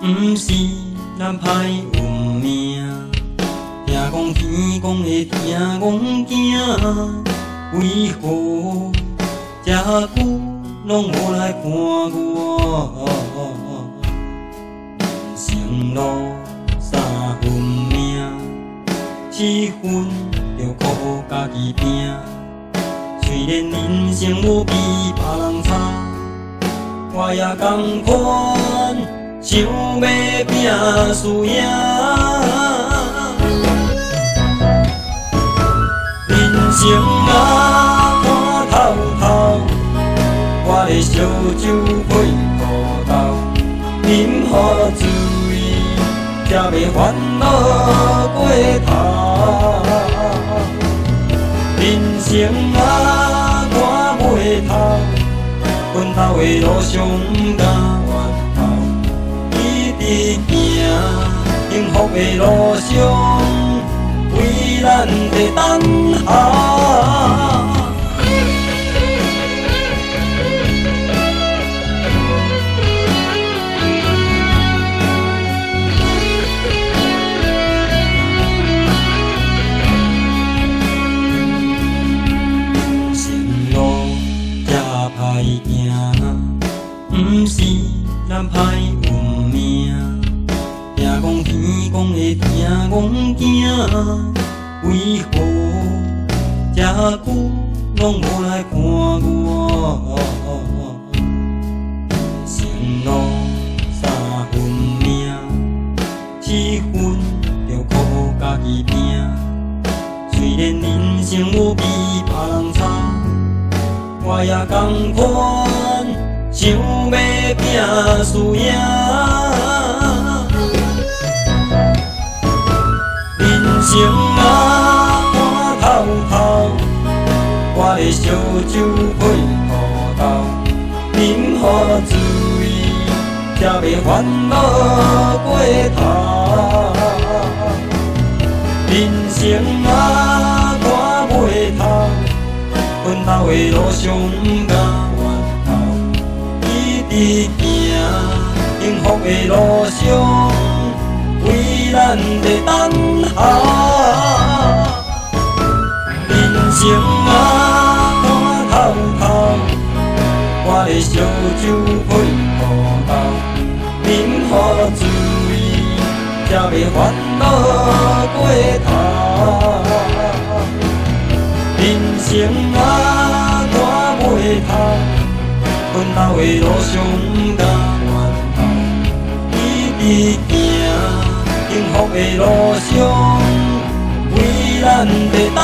不是咱歹运命。听讲天公会听讲囝，为何这久拢无来看我？人生路三分命，七分着靠家己拼。虽然人生无比别人差，我也同款想要拼输赢。人生啊，看透透，我的烧酒配土豆，饮好滋味，才袂烦恼过头。人生啊，奋斗的路上不甘回头，一直行，幸福的路上。为咱在等候。行，不是咱歹运命。听讲天公会听讲囝，为何这久拢无来看我？前路三分命，七分着靠家己拼。虽然人生有比别人，我也同款想要拼输赢。人生啊，看透透，我的烧酒配土豆，饮好滋味，才袂烦恼过头。人生啊，奋斗的路上不甘回头，一直行，幸福的路上。为咱在等候，人生啊看透透，我的烧酒配土豆，饮好滋味，才袂烦恼过头。人生啊看袂透，奋斗的路上不甘回头，一直行。幸福的路上，为咱在等。